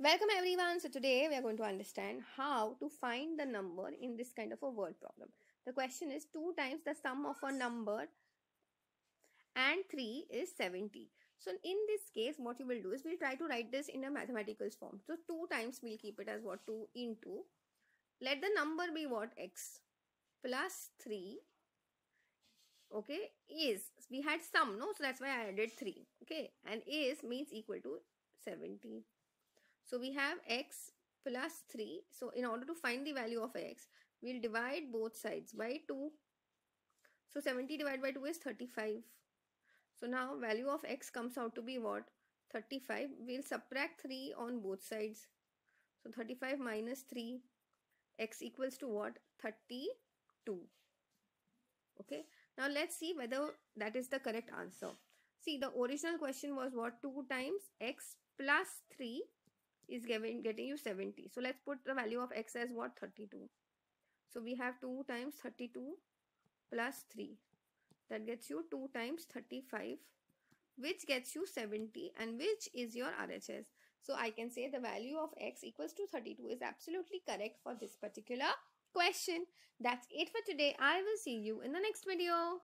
Welcome everyone. So today we are going to understand how to find the number in this kind of a word problem. The question is 2 times the sum of a number and 3 is 70. So in this case what you will do is we'll try to write this in a mathematical form. So 2 times we'll keep it as what 2 into. Let the number be what x plus 3 okay is we had sum no so that's why I added 3 okay and is means equal to 70 so we have x plus 3. So in order to find the value of x, we'll divide both sides by 2. So 70 divided by 2 is 35. So now value of x comes out to be what? 35. We'll subtract 3 on both sides. So 35 minus 3 x equals to what? 32. Okay. Now let's see whether that is the correct answer. See the original question was what? 2 times x plus 3 is giving getting you 70 so let's put the value of x as what 32 so we have 2 times 32 plus 3 that gets you 2 times 35 which gets you 70 and which is your RHS. So I can say the value of x equals to 32 is absolutely correct for this particular question. That's it for today. I will see you in the next video.